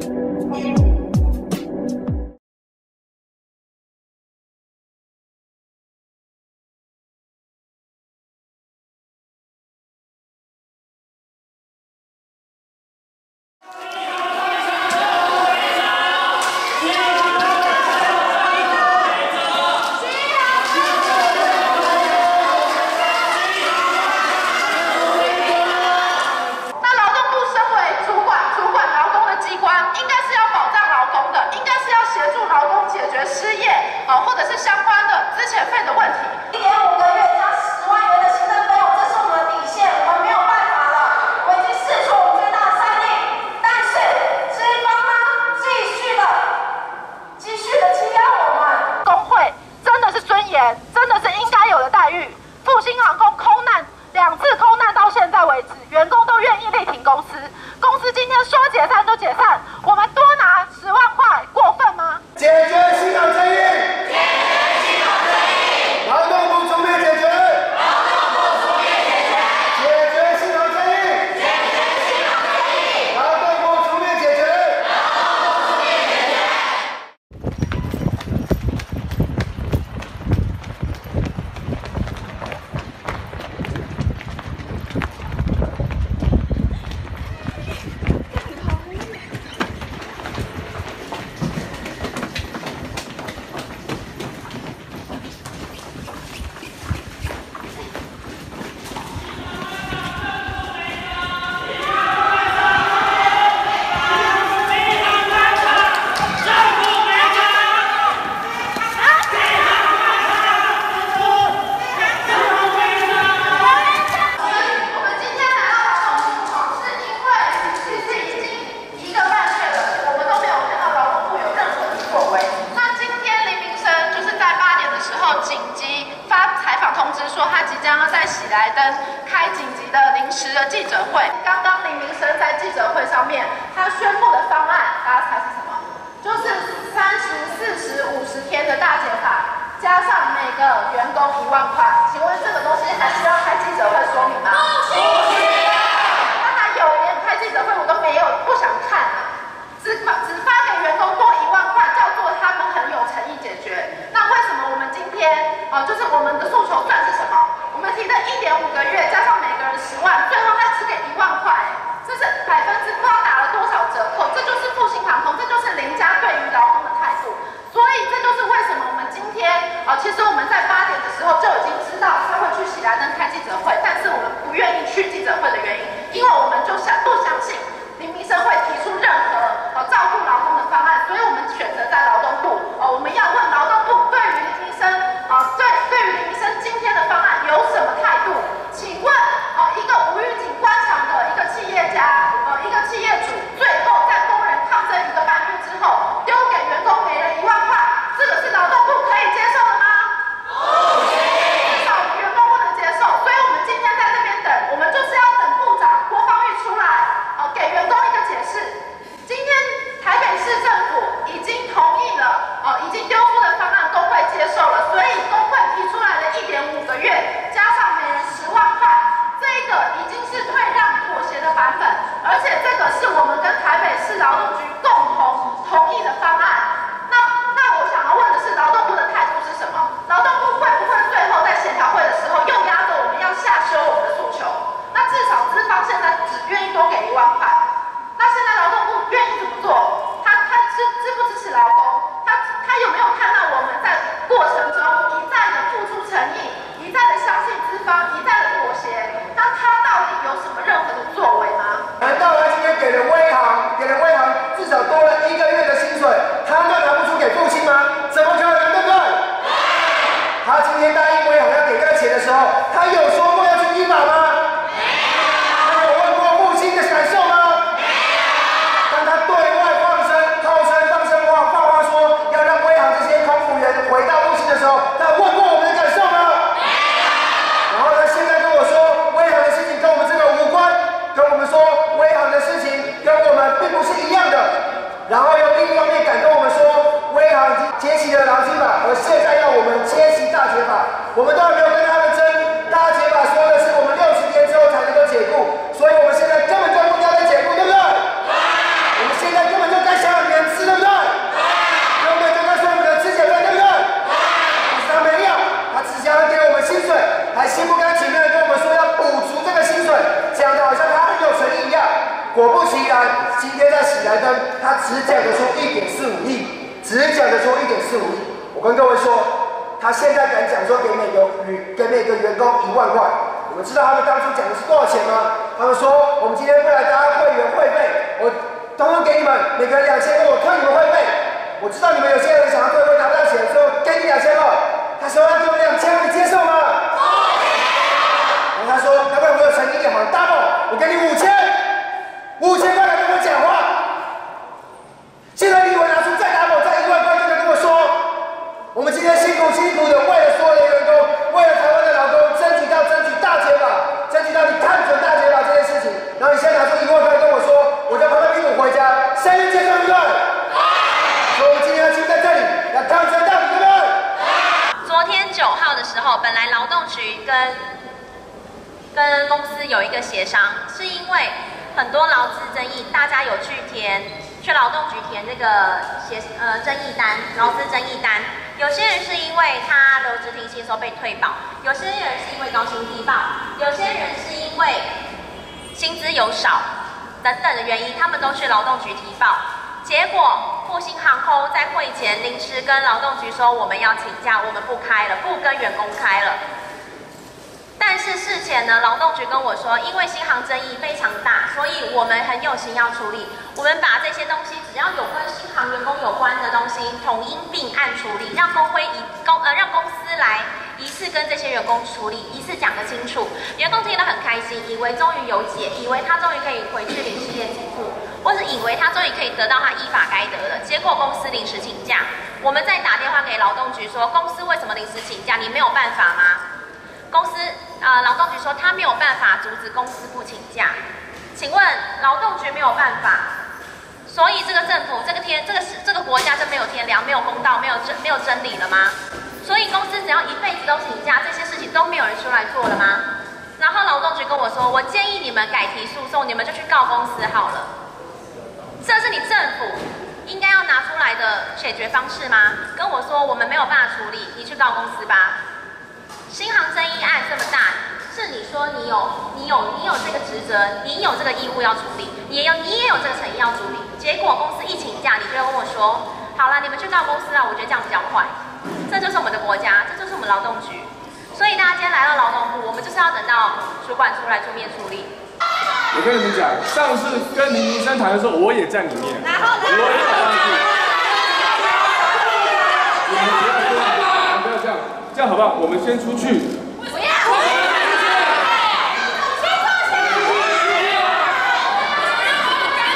那我知道他们当初讲的是多少钱吗？他们说我们今天不来搭会员会费，我统统给你们每个人两千二，我看你们会费。我知道你们有些人想要退会拿不到钱，说给你两千二。他说要给我两千，你接受吗？然后他说，要不然我有诚意一点好，double，我给你五千，五千块来跟我讲话。现在你以为拿出再 double 再一万块就能跟我说，我们今天辛苦辛苦的为了所有的员工，为了台湾的劳工，争取到争取大解法，争取到你看准大解法这件事情，然后你现在拿出一万块跟我说，我就拍拍屁股回家，谁能接受对不对？所以我们今天要聚在这里，要抗争到底，对不对？昨天九号的时候，本来劳动局跟跟公司有一个协商，是因为很多劳资争议，大家有去填去劳动局填这个协呃争议单，劳资争议单。有些人是因为他留职停薪的时候被退保，有些人是因为高薪低报，有些人是因为薪资有少等等的原因，他们都去劳动局提报。结果复兴航空在会前临时跟劳动局说我们要请假，我们不开了，不跟员工开了。但是事前呢，劳动局跟我说，因为新航争议非常大，所以我们很有心要处理。我们把这些东西，只要有跟新航员工有关的东西，统一并案处理，让工会一公呃让公司来一次跟这些员工处理，一次讲个清楚。员工听得很开心，以为终于有解，以为他终于可以回去领失业金付，或是以为他终于可以得到他依法该得的。结果公司临时请假，我们再打电话给劳动局说，公司为什么临时请假？你没有办法吗？公司啊，劳动局说他没有办法阻止公司不请假。请问劳动局没有办法，所以这个政府、这个天、这个是这个国家就没有天良、没有公道、没有真、没有真理了吗？所以公司只要一辈子都请假，这些事情都没有人出来做了吗？然后劳动局跟我说，我建议你们改提诉讼，你们就去告公司好了。这是你政府应该要拿出来的解决方式吗？跟我说我们没有办法处理，你去告公司吧。新航争议案这么大，是你说你有你有你有这个职责，你有这个义务要处理，你也有你也有这个诚意要处理。结果公司一请假，你就要跟我说，好了，你们去告公司啊，我觉得这样比较快。这就是我们的国家，这就是我们劳动局。所以大家今天来到劳动部，我们就是要等到主管出来出面处理。我跟你们讲，上次跟林明生谈的时候，我也在里面，我也有上去。你们不要这样，你们不要这样，好不好？我们先出去。不要！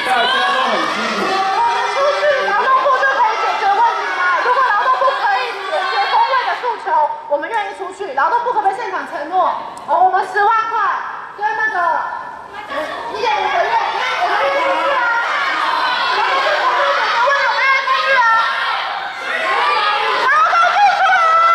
大家都很辛苦。我们出去，劳动部就可以解决问题吗？如果劳动部可以解决工会的诉求，我们愿意出去。劳动部可不可以现场承诺，哦，我们十万块跟那个一点五个月，我们愿意出去啊？劳动部可不可以解决问题，我们愿意出去啊？劳动部出来！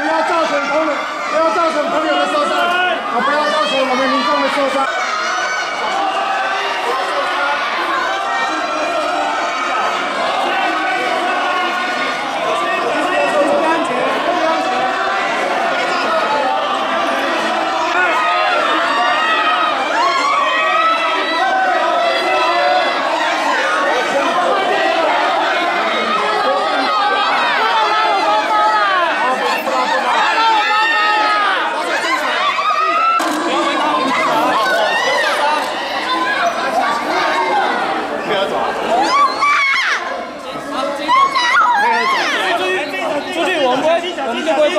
不要造成朋友，不要造成朋友的受伤，啊，不要造成我们民众的受伤。出去，我们我们是规方。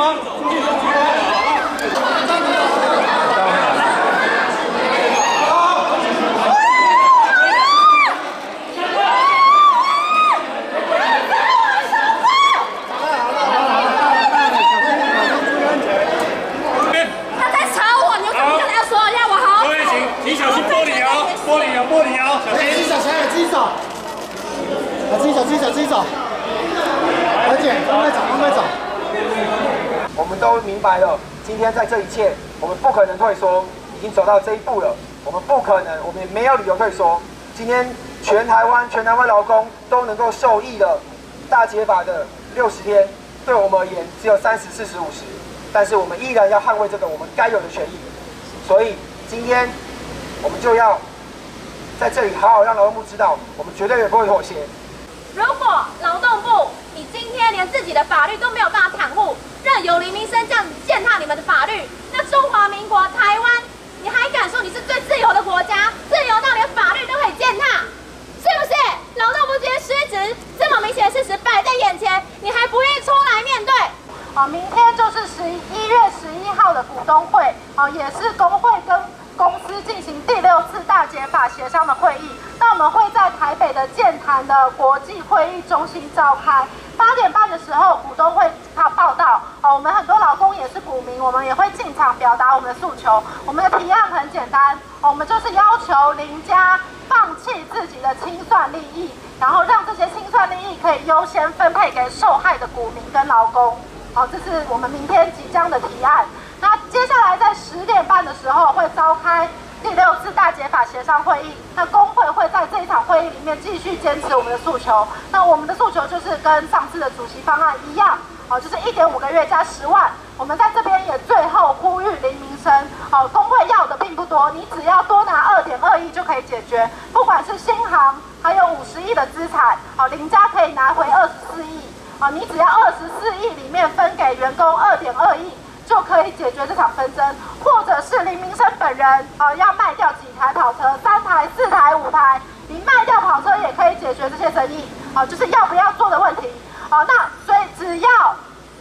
他在吵我，你有什么跟他说？要我好好各位请请小心玻璃哦，玻璃哦，玻璃哦，小心。自己手，小友自己手，啊，自己手，自己手，自己手。而且慢慢走，慢慢走。我们都明白了，今天在这一切，我们不可能退缩，已经走到这一步了，我们不可能，我们也没有理由退缩。今天全台湾全台湾劳工都能够受益的大解法的六十天，对我们而言只有三十、四十、五十，但是我们依然要捍卫这个我们该有的权益。所以今天我们就要在这里好好让劳动部知道，我们绝对也不会妥协。如果劳动部你今天连自己的法律都没有办法袒护，任由黎明生这样践踏你们的法律，那中华民国台湾，你还敢说你是最自由的国家？自由到连法律都可以践踏，是不是？劳动部今天失职，这么明显的事实摆在眼前，你还不愿意出来面对？啊，明天就是十一月十一号的股东会，啊，也是工会跟公司进行第六次大减法协商的会议。那我们会在台北的建谈的国际会议中心召开，八点半的时候股东会他报道。啊，我们很多劳工也是股民，我们也会进场表达我们的诉求。我们的提案很简单，我们就是要求林家放弃自己的清算利益，然后让这些清算利益可以优先分配给受害的股民跟劳工。好，这是我们明天即将的提案。那接下来在十点半的时候会召开第六次大解法协商会议。那工会会在这一场会议里面继续坚持我们的诉求。那我们的诉求就是跟上次的主席方案一样，好，就是一点五个月加十万。我们在这边也最后呼吁林民生，好，工会要的并不多，你只要多拿二点二亿就可以解决。不管是新航，还有五十亿的资产，好，林家可以拿回二十四亿。啊，你只要二十四亿里面分给员工二点二亿，就可以解决这场纷争，或者是林明生本人啊要卖掉几台跑车，三台、四台、五台，你卖掉跑车也可以解决这些争议，啊，就是要不要做的问题，啊，那所以只要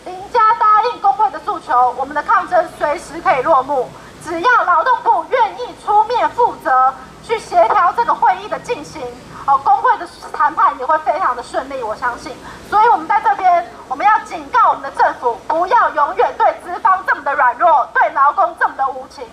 林家答应工会的诉求，我们的抗争随时可以落幕，只要劳动部愿意出面负责去协调这个会议的进行。哦，工会的谈判也会非常的顺利，我相信。所以，我们在这边，我们要警告我们的政府，不要永远对资方这么的软弱，对劳工这么的无情。